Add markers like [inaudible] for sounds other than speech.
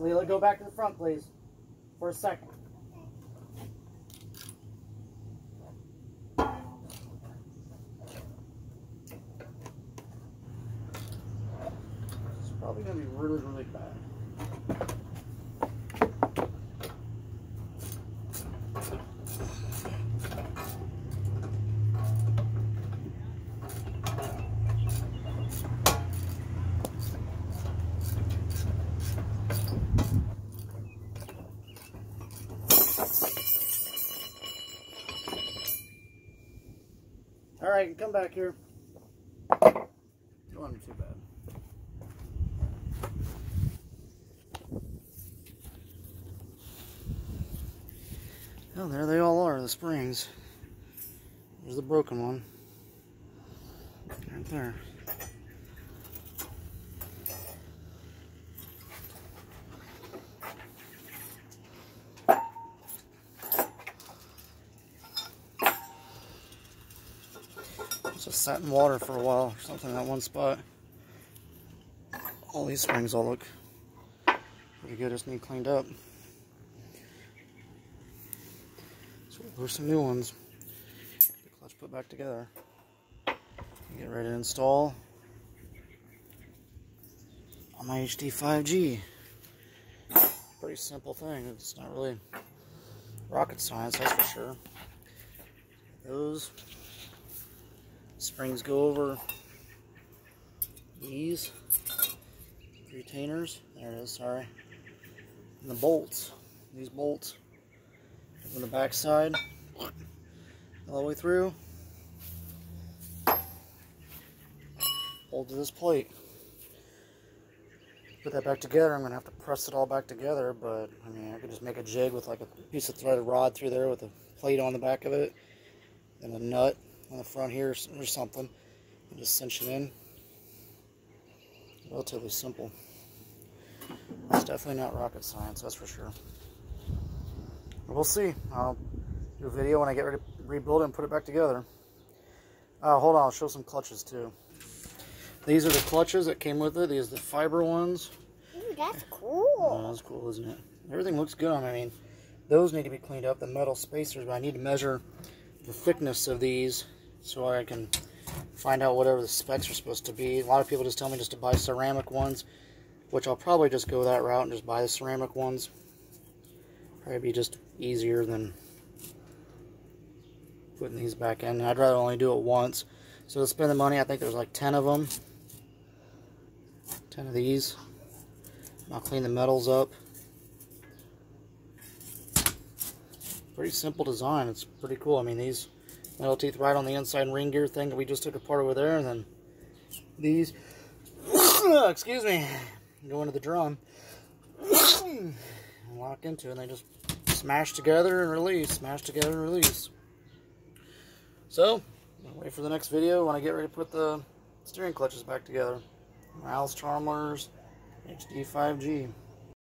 Leela, go back to the front, please, for a second. It's probably going to be really, really bad. All right, come back here. Don't too bad. Oh, there they all are, the springs. There's the broken one. Right there. Just sat in water for a while or something in that one spot. All these springs all look pretty good, just need cleaned up. So there's some new ones. The clutch put back together. Get ready to install on my HD 5G. Pretty simple thing. It's not really rocket science, that's for sure. Those springs go over these retainers. There it is, sorry. And the bolts. These bolts from the back side all the way through. Hold to this plate. Put that back together. I'm going to have to press it all back together, but I mean, I could just make a jig with like a piece of threaded rod through there with a plate on the back of it and a nut on the front here or something and just cinch it in. Relatively simple. It's definitely not rocket science, that's for sure. We'll see. I'll do a video when I get ready to rebuild it and put it back together. Uh, hold on, I'll show some clutches too. These are the clutches that came with it. These are the fiber ones. Ooh, that's cool. Oh, that's cool, isn't it? Everything looks good on I mean, those need to be cleaned up, the metal spacers, but I need to measure the thickness of these so I can find out whatever the specs are supposed to be. A lot of people just tell me just to buy ceramic ones, which I'll probably just go that route and just buy the ceramic ones. Probably be just easier than putting these back in. I'd rather only do it once. So to spend the money, I think there's like 10 of them. 10 of these. I'll clean the metals up. Pretty simple design. It's pretty cool. I mean, these metal teeth right on the inside ring gear thing that we just took apart over there. And then these, [coughs] excuse me, go into the drum. [coughs] lock into it. And they just smash together and release. Smash together and release. So, wait for the next video when I get ready to put the steering clutches back together. Allis Chalmers HD 5G.